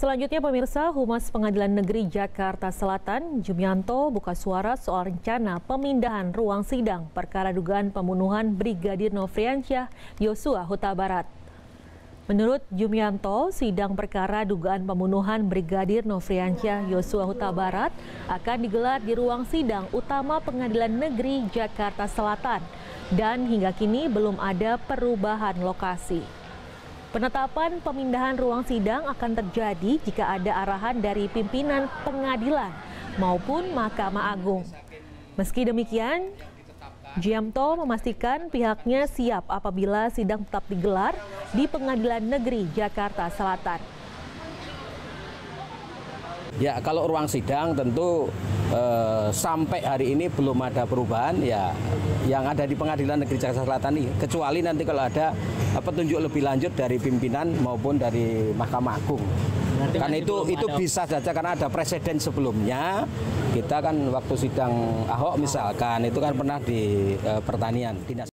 Selanjutnya pemirsa, Humas Pengadilan Negeri Jakarta Selatan, Jumianto buka suara soal rencana pemindahan ruang sidang perkara dugaan pembunuhan Brigadir Nofriansyah Yosua Huta Barat. Menurut Jumianto, sidang perkara dugaan pembunuhan Brigadir Nofriansyah Yosua Huta Barat akan digelar di ruang sidang utama Pengadilan Negeri Jakarta Selatan dan hingga kini belum ada perubahan lokasi. Penetapan pemindahan ruang sidang akan terjadi jika ada arahan dari pimpinan pengadilan maupun Mahkamah Agung. Meski demikian, Jiamto memastikan pihaknya siap apabila sidang tetap digelar di Pengadilan Negeri Jakarta Selatan. Ya, kalau ruang sidang tentu eh, sampai hari ini belum ada perubahan ya yang ada di Pengadilan Negeri Jakarta Selatan ini kecuali nanti kalau ada petunjuk lebih lanjut dari pimpinan maupun dari Mahkamah Agung. Berarti karena itu itu ada... bisa saja karena ada presiden sebelumnya kita kan waktu sidang Ahok misalkan itu kan pernah di uh, pertanian dinas